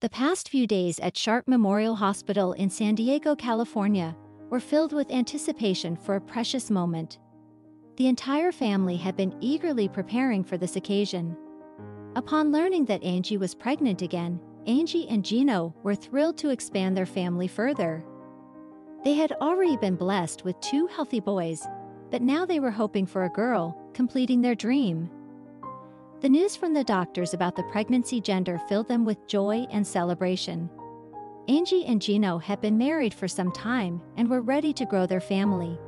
The past few days at Sharp Memorial Hospital in San Diego, California, were filled with anticipation for a precious moment. The entire family had been eagerly preparing for this occasion. Upon learning that Angie was pregnant again, Angie and Gino were thrilled to expand their family further. They had already been blessed with two healthy boys, but now they were hoping for a girl, completing their dream. The news from the doctors about the pregnancy gender filled them with joy and celebration. Angie and Gino had been married for some time and were ready to grow their family.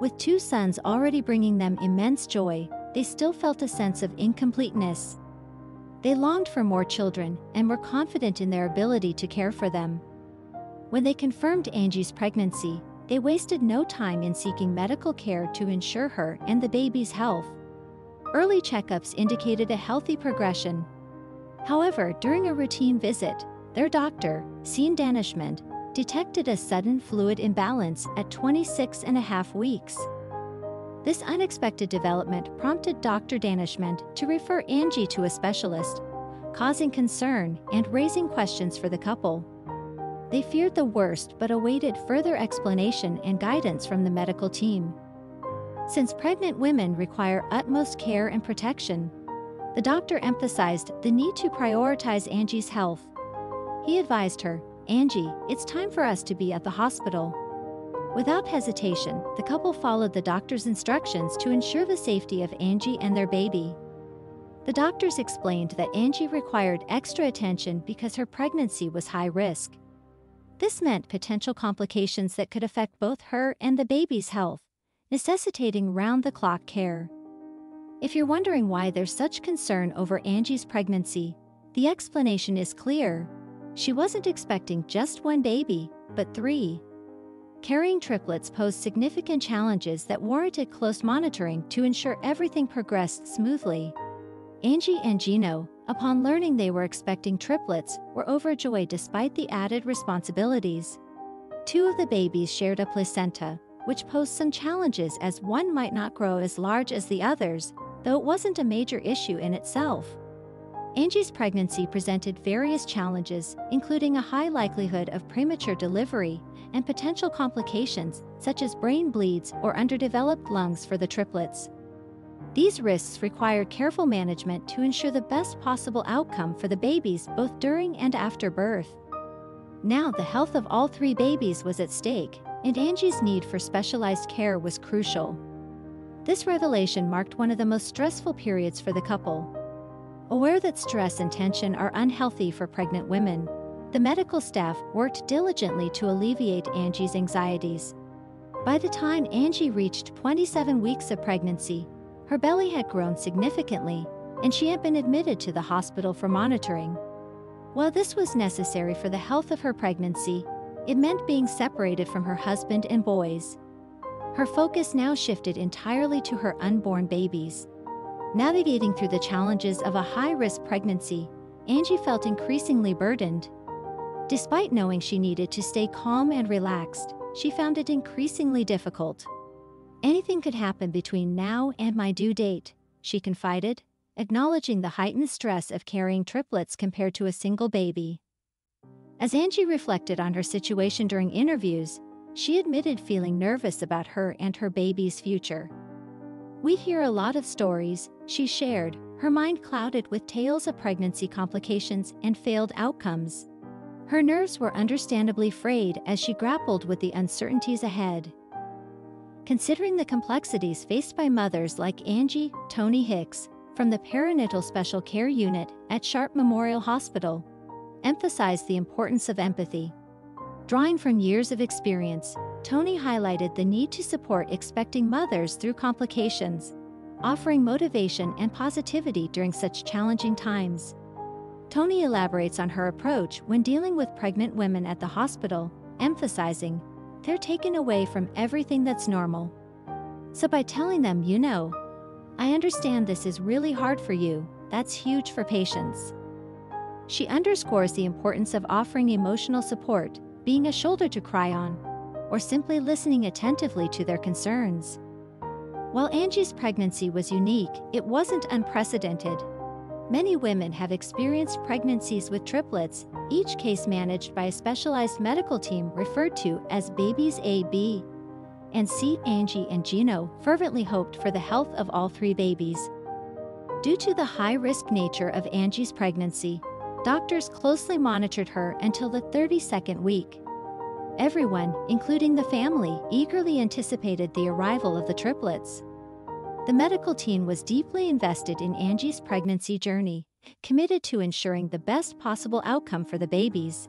With two sons already bringing them immense joy, they still felt a sense of incompleteness. They longed for more children and were confident in their ability to care for them. When they confirmed Angie's pregnancy, they wasted no time in seeking medical care to ensure her and the baby's health. Early checkups indicated a healthy progression. However, during a routine visit, their doctor, Sean Daneshmand, detected a sudden fluid imbalance at 26 and a half weeks. This unexpected development prompted Dr. Daneshmand to refer Angie to a specialist, causing concern and raising questions for the couple. They feared the worst but awaited further explanation and guidance from the medical team. Since pregnant women require utmost care and protection, the doctor emphasized the need to prioritize Angie's health. He advised her, Angie, it's time for us to be at the hospital. Without hesitation, the couple followed the doctor's instructions to ensure the safety of Angie and their baby. The doctors explained that Angie required extra attention because her pregnancy was high risk. This meant potential complications that could affect both her and the baby's health necessitating round the clock care. If you're wondering why there's such concern over Angie's pregnancy, the explanation is clear. She wasn't expecting just one baby, but three. Carrying triplets posed significant challenges that warranted close monitoring to ensure everything progressed smoothly. Angie and Gino, upon learning they were expecting triplets, were overjoyed despite the added responsibilities. Two of the babies shared a placenta, which posed some challenges as one might not grow as large as the others, though it wasn't a major issue in itself. Angie's pregnancy presented various challenges, including a high likelihood of premature delivery and potential complications such as brain bleeds or underdeveloped lungs for the triplets. These risks required careful management to ensure the best possible outcome for the babies both during and after birth. Now the health of all three babies was at stake, and Angie's need for specialized care was crucial. This revelation marked one of the most stressful periods for the couple. Aware that stress and tension are unhealthy for pregnant women, the medical staff worked diligently to alleviate Angie's anxieties. By the time Angie reached 27 weeks of pregnancy, her belly had grown significantly, and she had been admitted to the hospital for monitoring. While this was necessary for the health of her pregnancy, it meant being separated from her husband and boys. Her focus now shifted entirely to her unborn babies. Navigating through the challenges of a high-risk pregnancy, Angie felt increasingly burdened. Despite knowing she needed to stay calm and relaxed, she found it increasingly difficult. Anything could happen between now and my due date, she confided, acknowledging the heightened stress of carrying triplets compared to a single baby. As Angie reflected on her situation during interviews, she admitted feeling nervous about her and her baby's future. We hear a lot of stories, she shared, her mind clouded with tales of pregnancy complications and failed outcomes. Her nerves were understandably frayed as she grappled with the uncertainties ahead. Considering the complexities faced by mothers like Angie, Tony Hicks, from the Perinatal Special Care Unit at Sharp Memorial Hospital, emphasized the importance of empathy. Drawing from years of experience, Tony highlighted the need to support expecting mothers through complications, offering motivation and positivity during such challenging times. Tony elaborates on her approach when dealing with pregnant women at the hospital, emphasizing, they're taken away from everything that's normal. So by telling them, you know, I understand this is really hard for you, that's huge for patients. She underscores the importance of offering emotional support, being a shoulder to cry on, or simply listening attentively to their concerns. While Angie's pregnancy was unique, it wasn't unprecedented. Many women have experienced pregnancies with triplets, each case managed by a specialized medical team referred to as Babies A, B, and C. Angie and Gino fervently hoped for the health of all three babies. Due to the high-risk nature of Angie's pregnancy, doctors closely monitored her until the 32nd week. Everyone, including the family, eagerly anticipated the arrival of the triplets. The medical team was deeply invested in Angie's pregnancy journey, committed to ensuring the best possible outcome for the babies.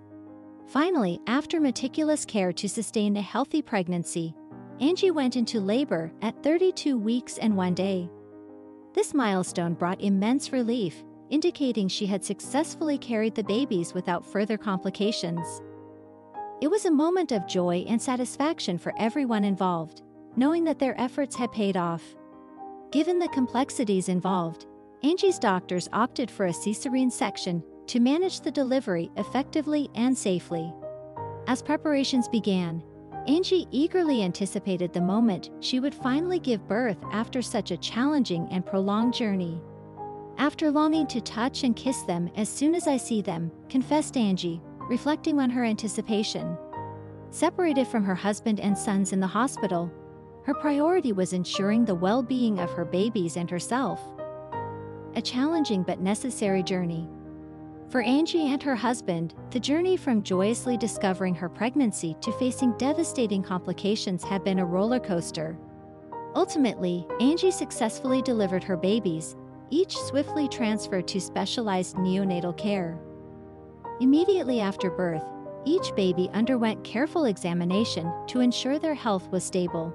Finally, after meticulous care to sustain a healthy pregnancy, Angie went into labor at 32 weeks and one day. This milestone brought immense relief, indicating she had successfully carried the babies without further complications. It was a moment of joy and satisfaction for everyone involved, knowing that their efforts had paid off. Given the complexities involved, Angie's doctors opted for a cesarean section to manage the delivery effectively and safely. As preparations began, Angie eagerly anticipated the moment she would finally give birth after such a challenging and prolonged journey. After longing to touch and kiss them as soon as I see them, confessed Angie, reflecting on her anticipation. Separated from her husband and sons in the hospital, her priority was ensuring the well-being of her babies and herself. A challenging but necessary journey. For Angie and her husband, the journey from joyously discovering her pregnancy to facing devastating complications had been a roller coaster. Ultimately, Angie successfully delivered her babies, each swiftly transferred to specialized neonatal care. Immediately after birth, each baby underwent careful examination to ensure their health was stable.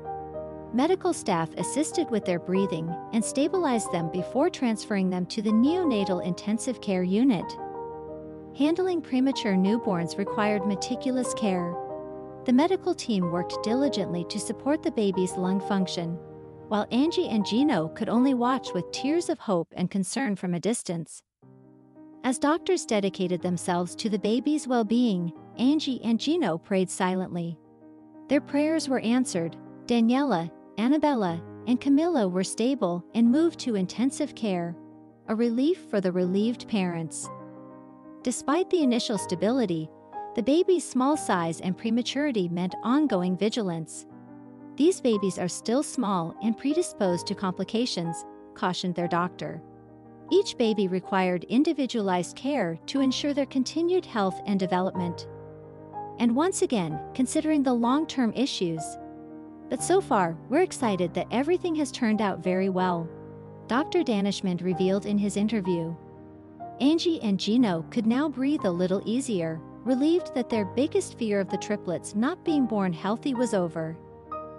Medical staff assisted with their breathing and stabilized them before transferring them to the neonatal intensive care unit. Handling premature newborns required meticulous care. The medical team worked diligently to support the baby's lung function, while Angie and Gino could only watch with tears of hope and concern from a distance. As doctors dedicated themselves to the baby's well-being, Angie and Gino prayed silently. Their prayers were answered. Daniela, Annabella, and Camilla were stable and moved to intensive care, a relief for the relieved parents. Despite the initial stability, the baby's small size and prematurity meant ongoing vigilance. These babies are still small and predisposed to complications, cautioned their doctor. Each baby required individualized care to ensure their continued health and development. And once again, considering the long-term issues, but so far, we're excited that everything has turned out very well. Dr. Daneshmand revealed in his interview. Angie and Gino could now breathe a little easier, relieved that their biggest fear of the triplets not being born healthy was over.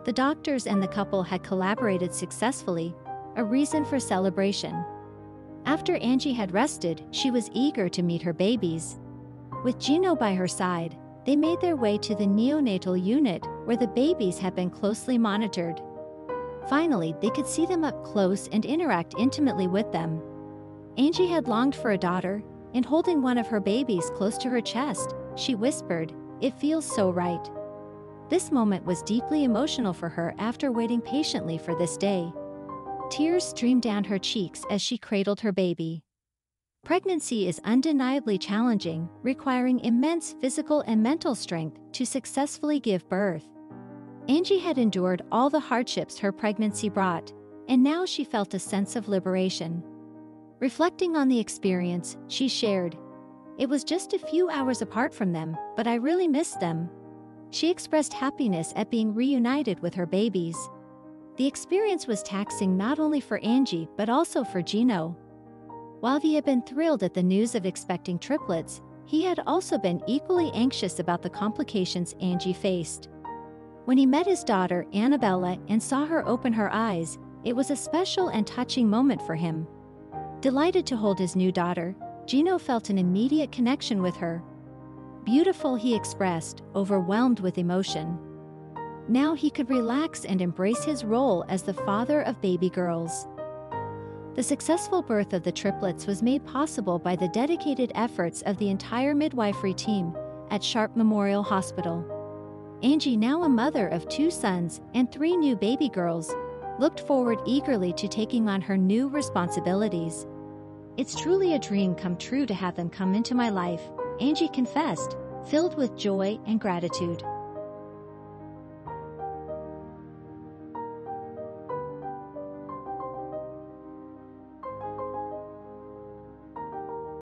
The doctors and the couple had collaborated successfully, a reason for celebration. After Angie had rested, she was eager to meet her babies. With Gino by her side, they made their way to the neonatal unit where the babies had been closely monitored. Finally, they could see them up close and interact intimately with them. Angie had longed for a daughter, and holding one of her babies close to her chest, she whispered, It feels so right. This moment was deeply emotional for her after waiting patiently for this day. Tears streamed down her cheeks as she cradled her baby. Pregnancy is undeniably challenging, requiring immense physical and mental strength to successfully give birth. Angie had endured all the hardships her pregnancy brought, and now she felt a sense of liberation. Reflecting on the experience, she shared, It was just a few hours apart from them, but I really missed them. She expressed happiness at being reunited with her babies. The experience was taxing not only for Angie but also for Gino, while he had been thrilled at the news of expecting triplets, he had also been equally anxious about the complications Angie faced. When he met his daughter, Annabella, and saw her open her eyes, it was a special and touching moment for him. Delighted to hold his new daughter, Gino felt an immediate connection with her. Beautiful, he expressed, overwhelmed with emotion. Now he could relax and embrace his role as the father of baby girls. The successful birth of the triplets was made possible by the dedicated efforts of the entire midwifery team at Sharp Memorial Hospital. Angie, now a mother of two sons and three new baby girls, looked forward eagerly to taking on her new responsibilities. It's truly a dream come true to have them come into my life, Angie confessed, filled with joy and gratitude.